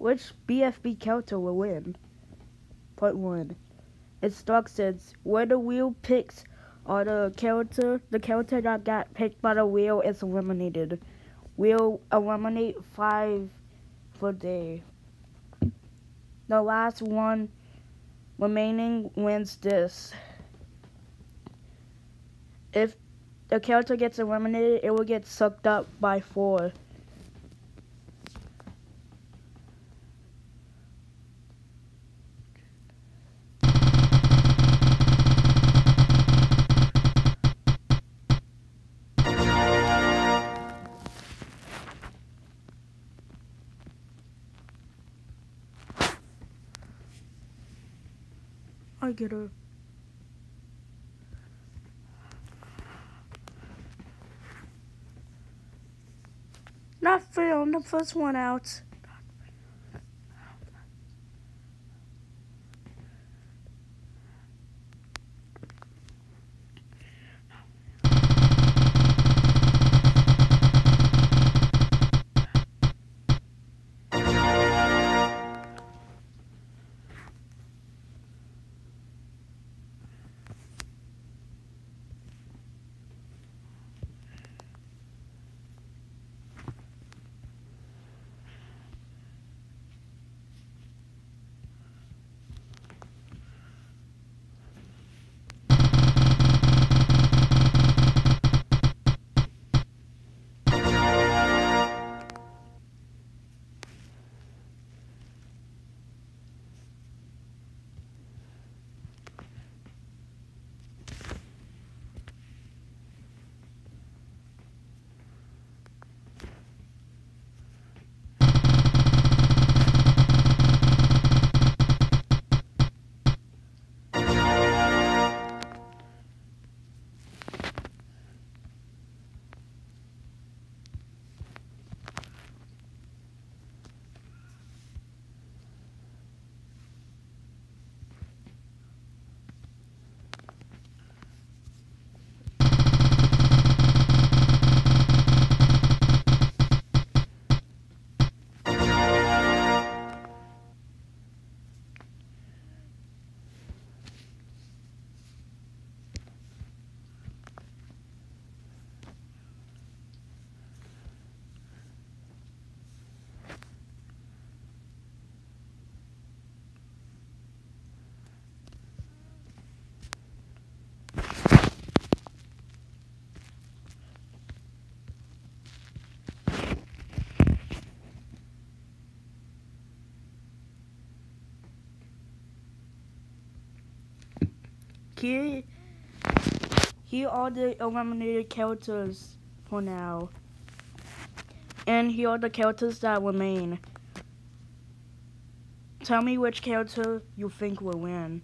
Which BFB character will win? one. Part 1. Instructions. When the wheel picks on the character, the character that got picked by the wheel is eliminated. We'll eliminate 5 per day. The last one remaining wins this. If the character gets eliminated, it will get sucked up by 4. I get her. Not fair, I'm the first one out. Here, here are the eliminated characters for now. And here are the characters that remain. Tell me which character you think will win.